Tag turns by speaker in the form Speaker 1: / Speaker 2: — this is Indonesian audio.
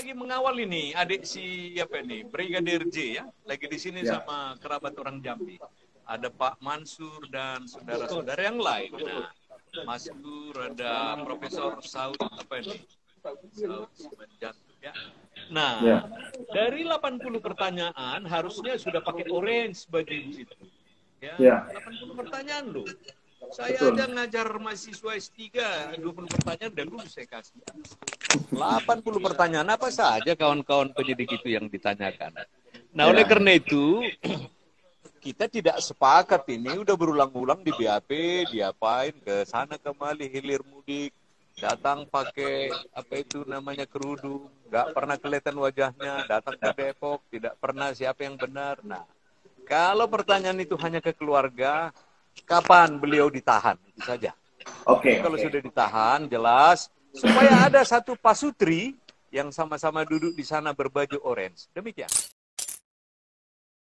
Speaker 1: lagi mengawal ini adik si apa ini Brigadir J ya, lagi di sini
Speaker 2: Ya.
Speaker 1: sama kerabat orang Jambi. Ada Pak Mansur dan saudara-saudara yang lain. Nah, Maskur, ada Profesor Saud apa ini? Saud Simanjuntak ya. Nah,
Speaker 2: Ya.
Speaker 1: dari 80 pertanyaan harusnya sudah pakai orange baju di situ. Ya,
Speaker 2: Ya.
Speaker 1: 80 pertanyaan loh. Saya
Speaker 2: Betul.
Speaker 1: aja ngajar mahasiswa S3, 20 pertanyaan dan dulu saya kasih. 80 pertanyaan apa saja kawan-kawan penyidik itu yang ditanyakan. Nah, oleh
Speaker 2: Ya.
Speaker 1: karena itu kita tidak sepakat ini udah berulang-ulang di BAP, diapain ke sana kemari hilir mudik, datang pakai apa itu namanya kerudung, nggak pernah kelihatan wajahnya, datang ke Depok, tidak pernah siapa yang benar. Nah, kalau pertanyaan itu hanya ke keluarga, kapan beliau ditahan? Itu saja.
Speaker 2: Oke.
Speaker 1: Kalau
Speaker 2: oke.
Speaker 1: sudah ditahan, jelas supaya ada satu pasutri yang sama-sama duduk di sana berbaju orange. Demikian.